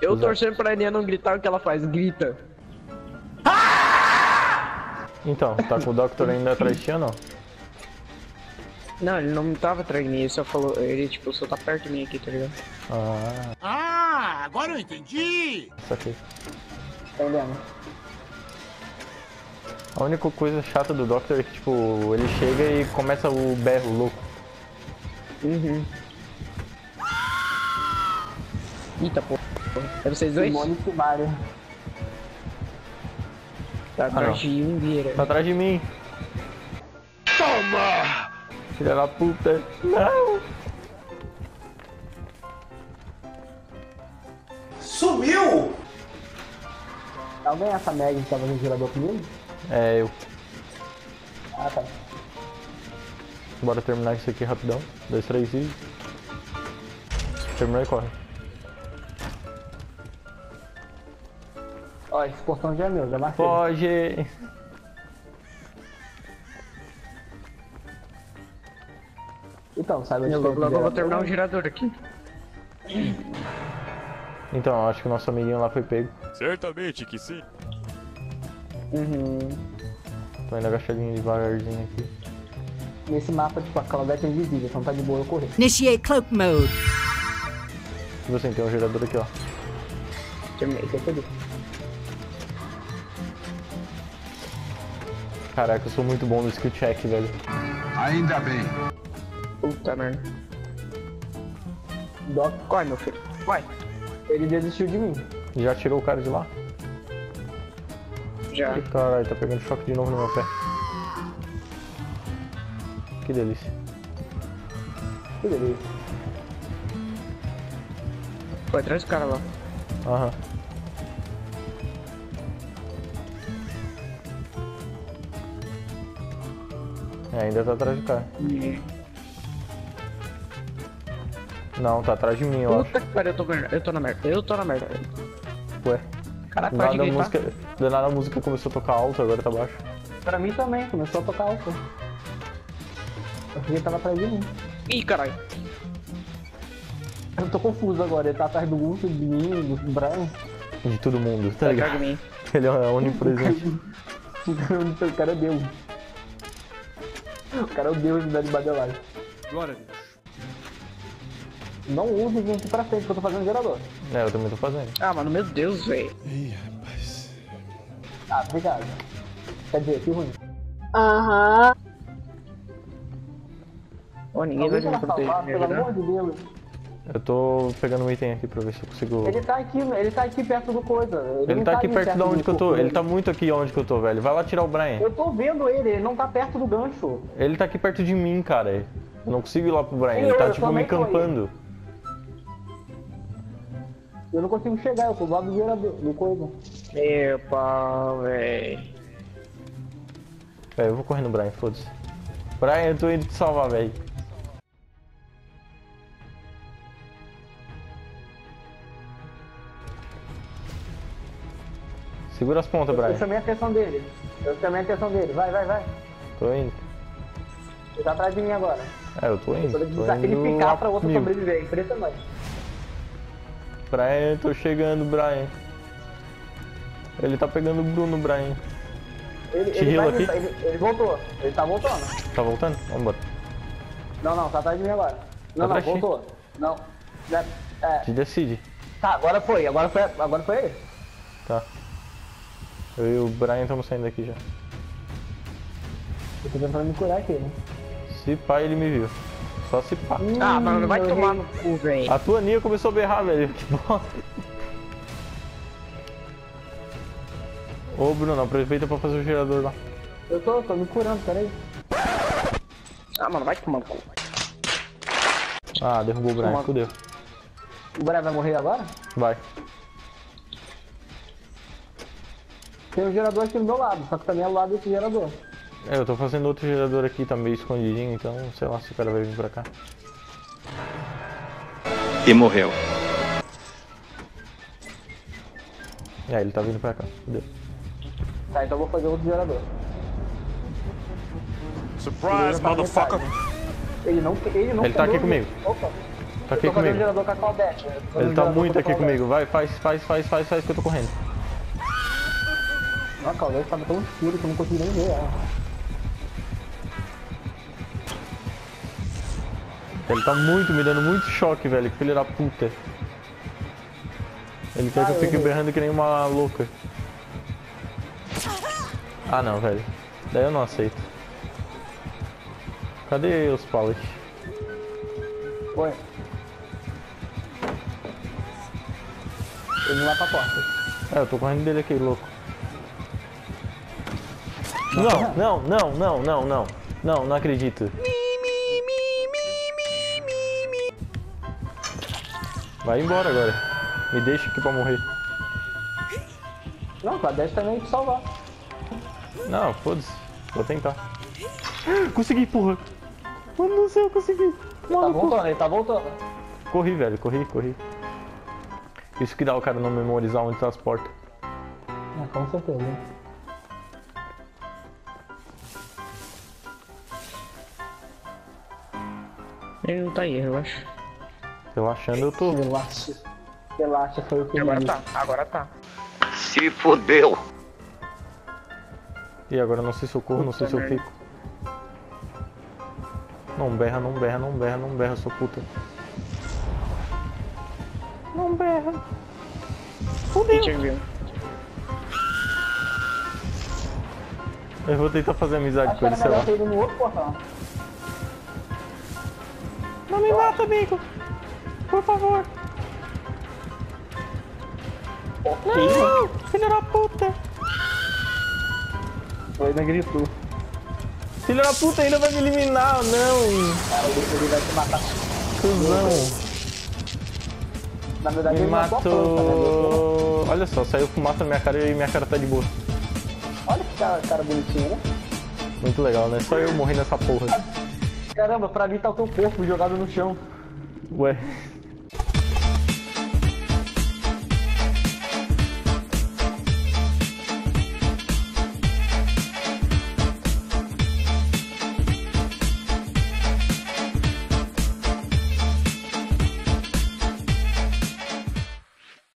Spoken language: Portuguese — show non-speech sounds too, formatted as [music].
Eu Exato. torcendo pra Aninha não gritar o que ela faz, grita. Então, tá com o Doctor ainda atrás de ti ou não? Não, ele não tava atrás de mim, ele só falou, ele tipo, só tá perto de mim aqui, tá ligado? Ah, Ah, agora eu entendi! saquei. Entendendo? A única coisa chata do Doctor é que, tipo, ele chega e começa o berro louco. Uhum. Eita porra. É vocês dois? Simone e Sumário. Tá não. atrás de um vira. Tá atrás de mim. Toma! Filha da puta. Não! Sumiu! Alguém é essa Meg que tava no gerador comigo? É, eu. Ah, tá. Bora terminar isso aqui rapidão. Dois, três e. Terminou e corre. Ó, esse portão já é meu, já marquei. Foge! Então, sabe onde Eu, que logo, eu vou terminar o gerador aqui. Então, eu acho que o nosso amiguinho lá foi pego. Certamente que sim. Uhum. Tô indo agachadinho devagarzinho aqui. Nesse mapa, tipo, a Claudete é invisível, então tá de boa eu correr. Initiate cloak mode. Assim, tem um gerador aqui, ó. Terminei. É feliz. Caraca, eu sou muito bom no skill check, velho. Ainda bem. Puta merda. Doc, Corre, meu filho. Vai. ele desistiu de mim. Já tirou o cara de lá? Já. Ih, Caralho, tá pegando choque de novo no meu pé. Que delícia. Que beleza. Foi atrás do cara lá. Aham. É, ainda tá atrás do cara. Não, tá atrás de mim, eu acho. Puta que pariu, eu tô, merda. eu tô na merda. Eu tô na merda. Ué. Caraca, Do nada, a música, do nada a música começou a tocar alto, agora tá baixo. Pra mim também, começou a tocar álcool. Eu achei que ele tava atrás de mim. Ih, caralho. Eu tô confuso agora, ele tá atrás do Urso, de mim, do Brian. De todo mundo, tá Tá ligado? [laughs] Ele é [laughs] onipresente. o cara é Deus. O cara é o Deus da de Badelagem. Glória a Deus. Não use gente pra frente, que eu tô fazendo gerador. é, eu também tô fazendo. Ah, mano, meu Deus, velho. Ah, obrigado. Quer dizer, que ruim. Ô, ninguém vai Alguém me quer proteger, me pelo ajudar? amor de Deus. Eu tô pegando um item aqui pra ver se eu consigo. Ele tá aqui, ele tá aqui perto do coisa. Ele não tá aqui ali perto de onde que eu tô. Ele tá muito aqui onde que eu tô, velho. Vai lá tirar o Brian. Eu tô vendo ele, ele não tá perto do gancho. Ele tá aqui perto de mim, cara. Eu não consigo ir lá pro Brian. Ele Eu- tá eu tipo me campando. Eu não consigo chegar, eu tô do lado do gerador, do coisa. Meu pau, velho. É, eu vou correr no Brian, foda-se. Brian, eu tô indo te salvar, velho. Segura as pontas, Eu Brian. chamei a atenção dele. Eu chamei a atenção dele. Vai, vai, vai. Tô indo. Ele tá atrás de mim agora. É, eu tô indo. Ele Tô sacrificar pra outro mil. sobreviver, impressionante. Brian, tô chegando, Brian. Ele tá pegando o Bruno, Brian. Ele, Te ele, aqui? ele, ele voltou. Ele tá voltando. Tá voltando? Vambora. Não, não, tá atrás de mim agora. Não, não, Atrás de ti? voltou. Não. É, é, Te decide. tá, agora foi. Agora foi, agora foi ele. Tá. Eu e o Brian estamos saindo daqui já. Eu tô tentando me curar aqui, né? Se pá, ele me viu. Só se pá. Ah, mano, vai tomar no cu, velho. A tua Nia começou a berrar, velho. [laughs] Que bosta. Ô, Bruno, aproveita pra fazer o gerador lá. Eu tô, tô me curando, peraí. Ah, mano, vai tomar no cu. Ah, derrubou o Brian, fudeu. O Brian vai morrer agora? Vai. Tem um gerador aqui do meu lado, só que também é ao lado desse gerador. É, eu tô fazendo outro gerador aqui, tá meio escondidinho, então sei lá se o cara vai vir pra cá. E morreu. É, ele tá vindo pra cá, fudeu. Tá, então eu vou fazer outro gerador. Surprise, motherfucker. metade. Ele não, ele não Ele tá aqui comigo. Opa. Tá aqui comigo. fazendo Ele tá muito aqui comigo. Vai, faz, faz, faz, faz, faz que eu tô correndo. A Claudete tava tão escuro que eu não consegui nem ver ela. Ele tá muito, me dando muito choque, velho. Filho da puta. Ele quer que eu Ah, fique berrando que nem uma louca. Ah não, velho. Daí eu não aceito. Cadê os pallets? Foi. Ele não vai pra porta. É, eu tô correndo dele aqui, louco. Não, não, não, não, não, não. Não, não acredito. Vai embora agora. Me deixa aqui pra morrer. Não, a Claudete também tem que salvar. Não, foda-se. Vou tentar. Consegui, porra. Mano do céu, consegui. Tá Maluco. voltando, ele tá voltando. Corri, velho, corri, corri. Isso que dá o cara não memorizar onde tá as portas. Ah, com certeza. Ele não tá aí, relaxa. Relaxando eu tô. Relaxa. Relaxa, foi o que ele Agora tá, agora tá. Se fodeu. E agora não sei se eu corro, não sei se eu merda. fico. Não berra, não berra, não berra, não berra, sua puta. Não berra. Deixa eu vou tentar fazer amizade Acho com ele, sei lá. Não me mata, amigo. Por favor. Não, filho da puta. Foi, ainda gritou. Filho da puta ainda vai me eliminar, não. Cara, ele, ele vai te matar. Cusão. Na verdade, Me ele matou planta, né? Olha só, saiu fumaça na minha cara e minha cara tá de boa. Olha que cara, cara bonitinho, né? Muito legal, né? Só eu morri nessa porra. Caramba, pra mim tá o teu corpo jogado no chão. Ué.